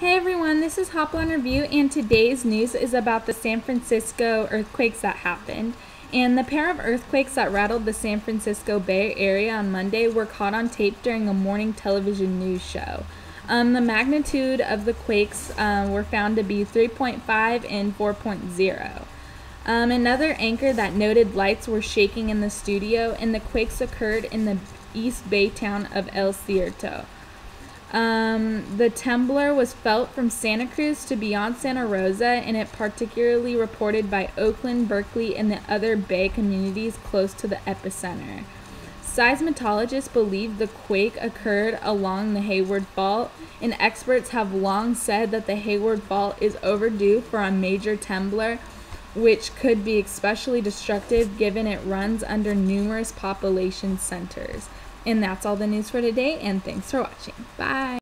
Hey everyone, this is Hot Blonde Review, and today's news is about the San Francisco earthquakes that happened. And the pair of earthquakes that rattled the San Francisco Bay Area on Monday were caught on tape during a morning television news show. Um, the magnitude of the quakes uh, were found to be 3.5 and 4.0. Um, another anchor that noted lights were shaking in the studio, and the quakes occurred in the East Bay town of El Cerrito. Um, the temblor was felt from Santa Cruz to beyond Santa Rosa, and it particularly reported by Oakland, Berkeley, and the other Bay communities close to the epicenter. Seismologists believe the quake occurred along the Hayward Fault, and experts have long said that the Hayward Fault is overdue for a major temblor, which could be especially destructive given it runs under numerous population centers. And that's all the news for today, and thanks for watching. Bye.